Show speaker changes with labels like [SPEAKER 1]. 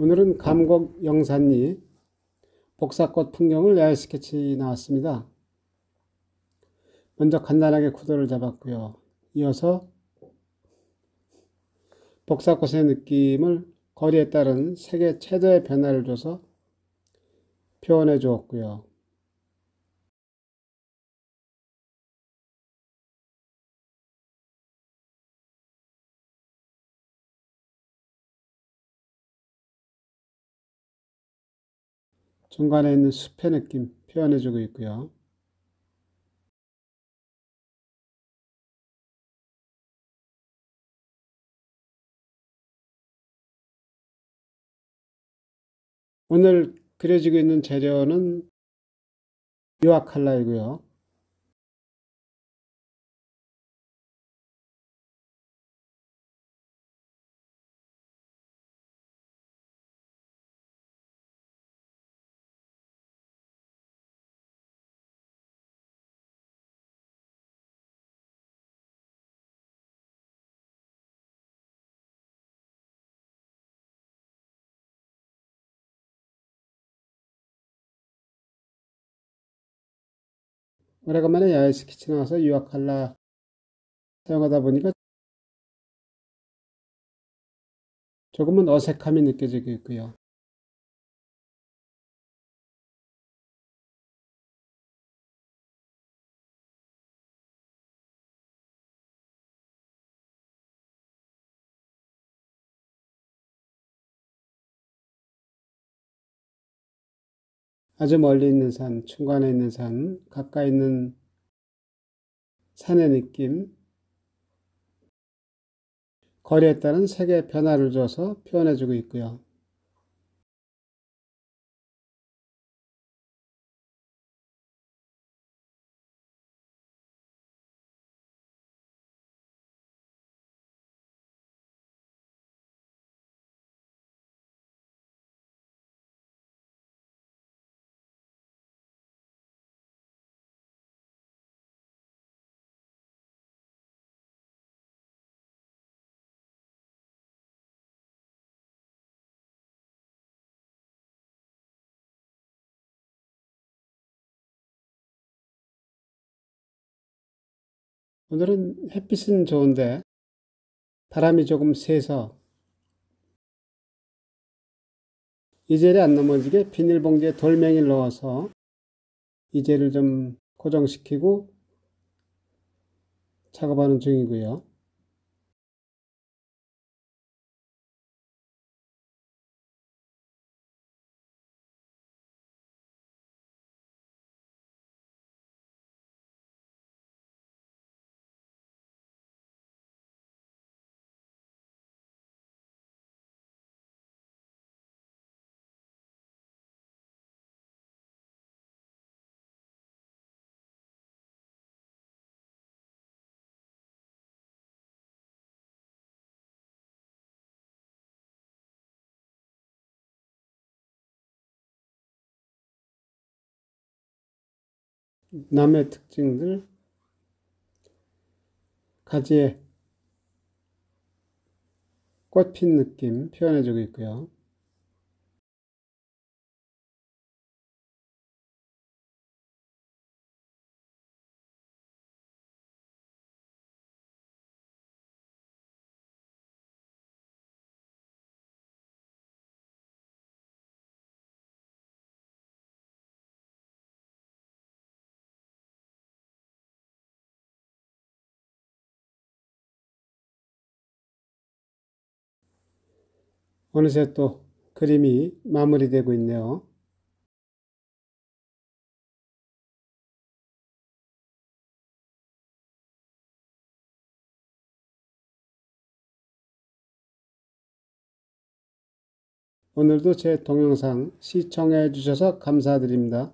[SPEAKER 1] 오늘은 감곡 영산리 복사꽃 풍경을 야외 스케치 나왔습니다. 먼저 간단하게 구도를 잡았고요. 이어서 복사꽃의 느낌을 거리에 따른 색의 채도의 변화를 줘서 표현해 주었고요. 중간에 있는 숲의 느낌 표현해주고 있고요. 오늘 그려지고 있는 재료는 유화 칼라이고요. 오래간만에 야외 스케치 나와서 유화 칼라 사용하다 보니까 조금은 어색함이 느껴지고 있고요. 아주 멀리 있는 산, 중간에 있는 산, 가까이 있는 산의 느낌, 거리에 따른 색의 변화를 줘서 표현해주고 있고요. 오늘은 햇빛은 좋은데 바람이 조금 세서 이젤이 안 넘어지게 비닐봉지에 돌멩이를 넣어서 이젤을 좀 고정시키고 작업하는 중이고요. 남의 특징들, 가지에 꽃핀 느낌 표현해주고 있고요. 어느새 또 그림이 마무리되고 있네요. 오늘도 제 동영상 시청해 주셔서 감사드립니다.